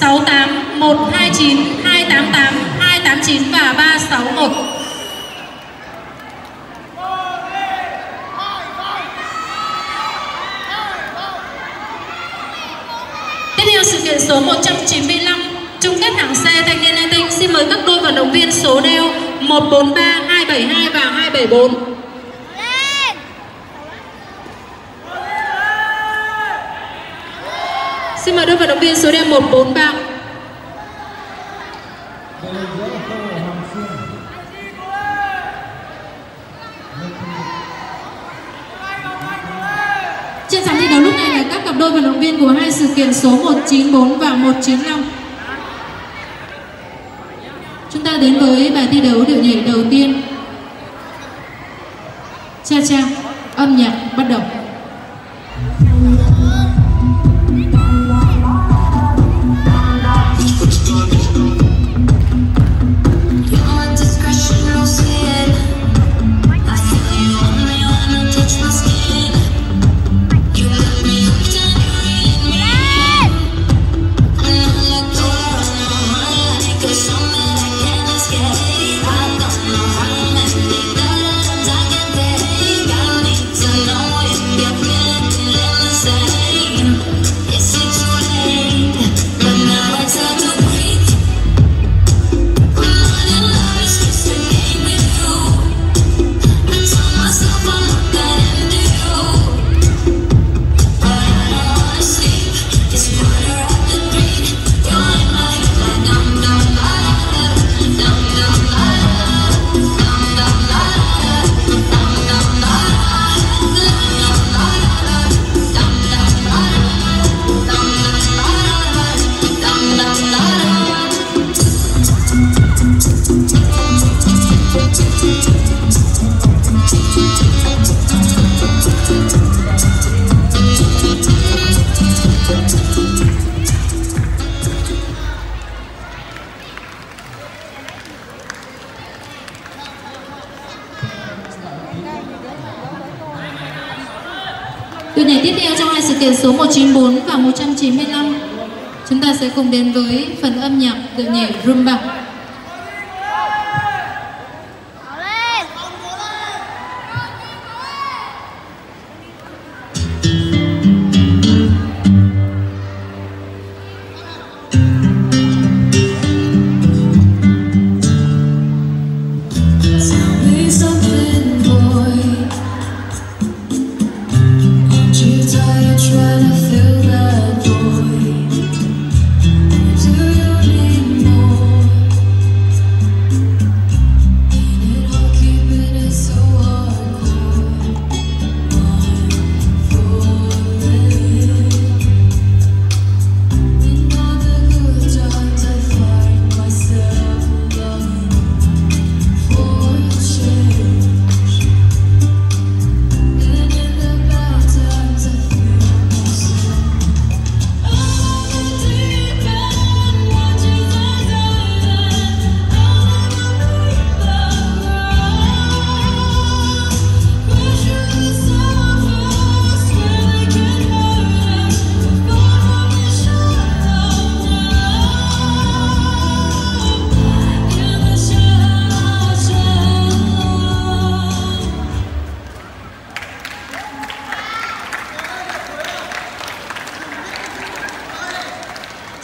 68 129 288 289 và 361. Tiếp theo sự kiện số 195 chung kết hạng xe thanh niên Lai Tinh xin mời các đôi vận động viên số đeo 143, 272 và 274. Xin mời đôi vận động viên số đen 143. Trên sàn thi đấu lúc này là các cặp đôi vận động viên của hai sự kiện số 194 và 195. Chúng ta đến với bài thi đấu điệu nhảy đầu tiên. Cha cha, âm nhạc bắt đầu. Đội nhảy tiếp theo trong hai sự kiện số 194 và 195 Chúng ta sẽ cùng đến với phần âm nhạc đội nhảy Rumba.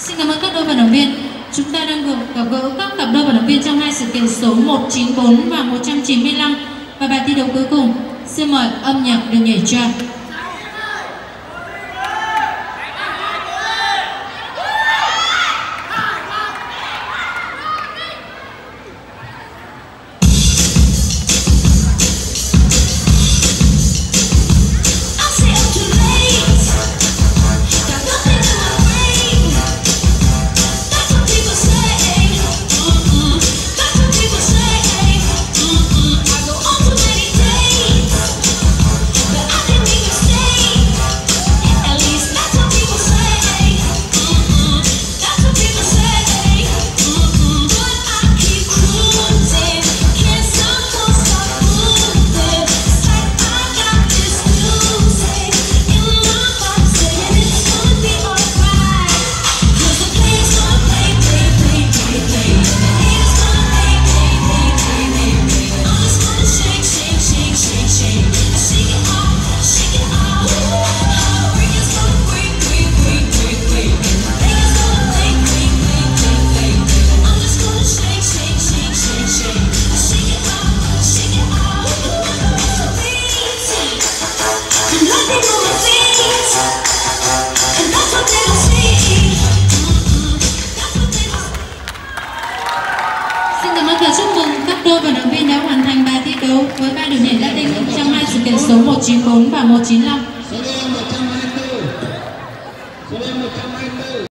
Xin cảm ơn các đôi vận động viên. Chúng ta đang gặp gỡ các cặp đôi vận động viên trong hai sự kiện số 194 và 195 và bài thi đấu cuối cùng. Xin mời âm nhạc được nhảy cho. Mừng các đôi vận động viên đã hoàn thành bài thi đấu với ba điểm nhảy Latin trong hai sự kiện số 194 và 195.